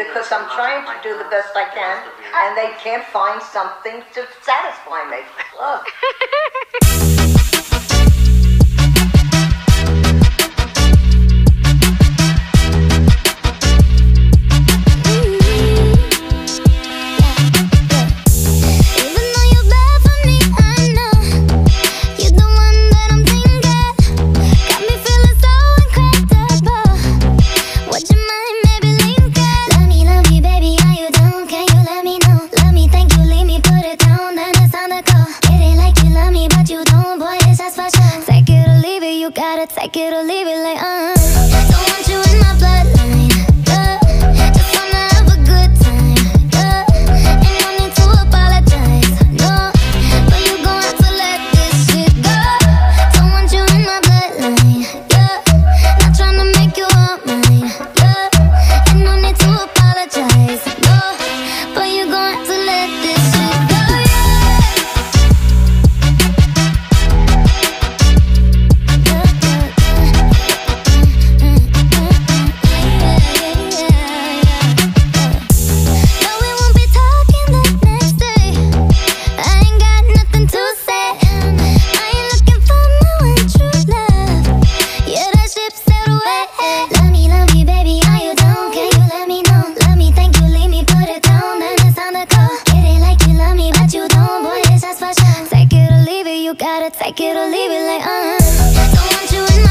because I'm trying to do the best I can, and they can't find something to satisfy me. Look. me, but you don't, boy, it's just for sure Take it or leave it, you gotta take it or leave it like, uh. gotta take it or leave it like, uh. Don't want you in my